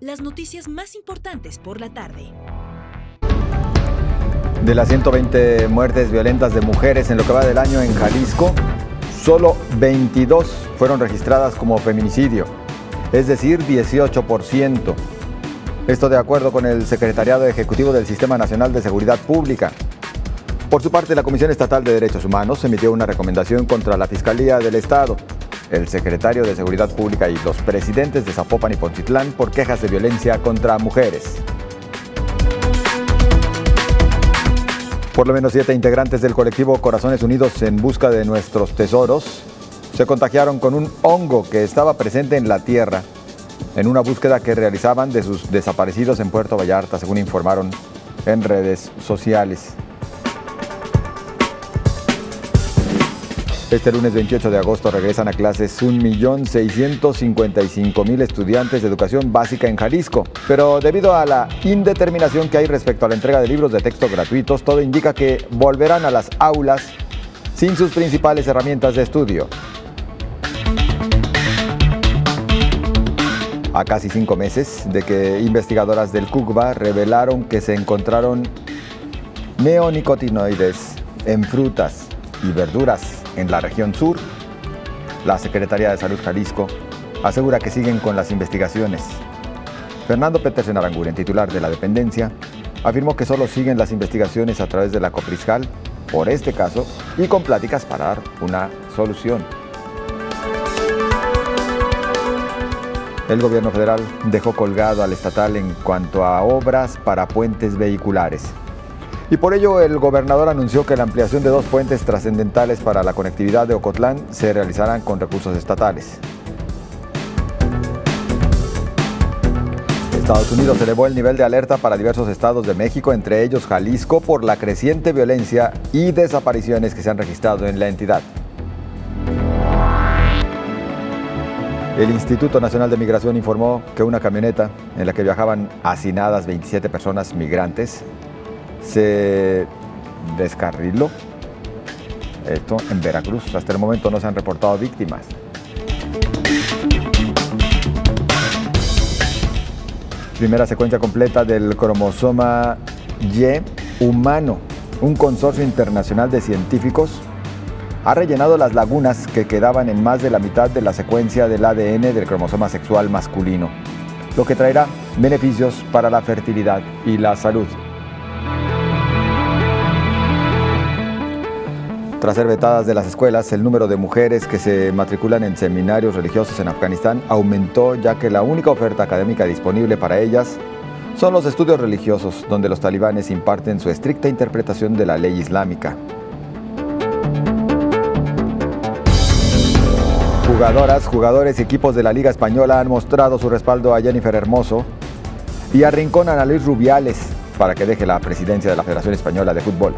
las noticias más importantes por la tarde. De las 120 muertes violentas de mujeres en lo que va del año en Jalisco, solo 22 fueron registradas como feminicidio, es decir, 18%. Esto de acuerdo con el Secretariado Ejecutivo del Sistema Nacional de Seguridad Pública. Por su parte, la Comisión Estatal de Derechos Humanos emitió una recomendación contra la Fiscalía del Estado, el secretario de Seguridad Pública y los presidentes de Zapopan y Poncitlán por quejas de violencia contra mujeres. Por lo menos siete integrantes del colectivo Corazones Unidos en busca de nuestros tesoros se contagiaron con un hongo que estaba presente en la tierra en una búsqueda que realizaban de sus desaparecidos en Puerto Vallarta, según informaron en redes sociales. Este lunes 28 de agosto regresan a clases 1.655.000 estudiantes de educación básica en Jalisco. Pero debido a la indeterminación que hay respecto a la entrega de libros de texto gratuitos, todo indica que volverán a las aulas sin sus principales herramientas de estudio. A casi cinco meses de que investigadoras del CUCBA revelaron que se encontraron neonicotinoides en frutas y verduras en la región sur, la Secretaría de Salud Jalisco asegura que siguen con las investigaciones. Fernando Petersen Aranguren, titular de la dependencia, afirmó que solo siguen las investigaciones a través de la Copriscal por este caso y con pláticas para dar una solución. El gobierno federal dejó colgado al estatal en cuanto a obras para puentes vehiculares. Y por ello el gobernador anunció que la ampliación de dos puentes trascendentales para la conectividad de Ocotlán se realizarán con recursos estatales. Estados Unidos elevó el nivel de alerta para diversos estados de México, entre ellos Jalisco, por la creciente violencia y desapariciones que se han registrado en la entidad. El Instituto Nacional de Migración informó que una camioneta en la que viajaban hacinadas 27 personas migrantes se descarriló. Esto en Veracruz. Hasta el momento no se han reportado víctimas. Primera secuencia completa del cromosoma Y humano. Un consorcio internacional de científicos ha rellenado las lagunas que quedaban en más de la mitad de la secuencia del ADN del cromosoma sexual masculino, lo que traerá beneficios para la fertilidad y la salud. Tras ser vetadas de las escuelas, el número de mujeres que se matriculan en seminarios religiosos en Afganistán aumentó ya que la única oferta académica disponible para ellas son los estudios religiosos, donde los talibanes imparten su estricta interpretación de la ley islámica. Jugadoras, jugadores y equipos de la Liga Española han mostrado su respaldo a Jennifer Hermoso y arrinconan a Luis Rubiales para que deje la presidencia de la Federación Española de Fútbol.